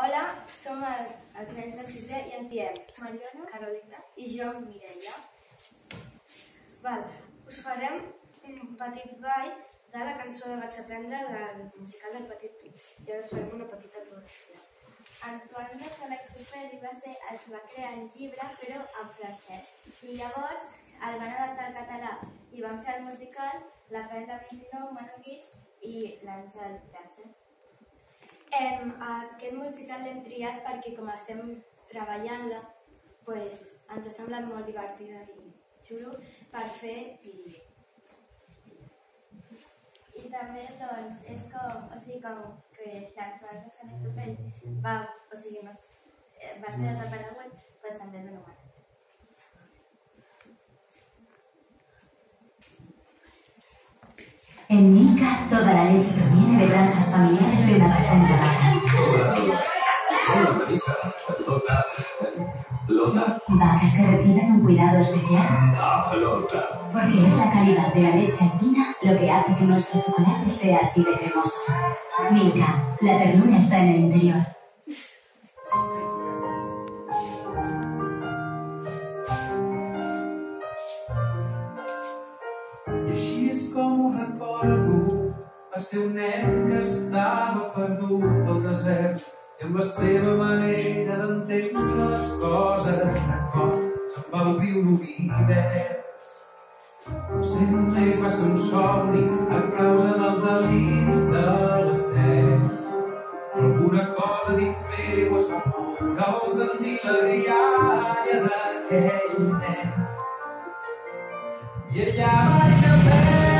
Hola, som els, els nens de sisè i ens diem Mariona, Carolina i jo, Mireia. Val, us farem un petit ball de la cançó de Vaig aprendre del musical del Petit Pits. I ara us farem una petita. Antoine de Saint-Exupéry va ser el que va crear el llibre, però en francès. I llavors el van adaptar al català i van fer el musical La Perla 29, Manu Guix i l'Àngel Gràcia. Em, aquest musical l'hem triat perquè com estem treballant-la, pues, ens ha semblat molt divertida i xulo per fer i, I també, doncs, és com, o sigui, com que l'Antoine de Saint-Exupéry va, o sigui, no, s- va ser desaparegut, doncs també és un En Milka, toda la leche proviene de granjas familiares de unas 60 vacas. Lota. Lota. Vacas que reciben un cuidado especial Ah, Lota. porque es la calidad de la leche en Mina lo que hace que nuestro chocolate sea así de cremoso. Milka, la ternura está en el interior. Recordo. Va ser un nen que estava perdut al desert i amb la seva manera d'entendre les coses de cop se'n va obrir un univers. Sé només va ser un somni a causa dels deliris de la set. Alguna cosa dins meu es va moure al sentir la rialla d'aquell nen. I allà vaig aprendre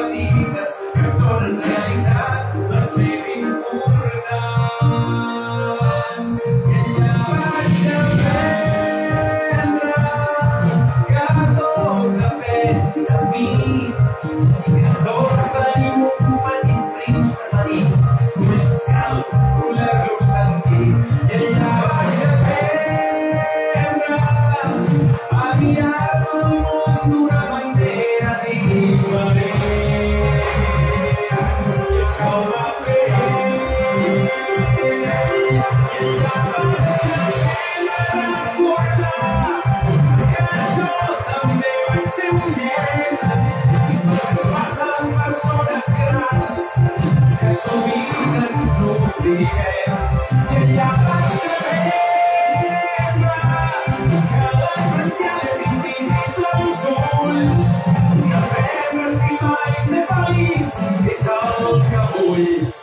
worthy. we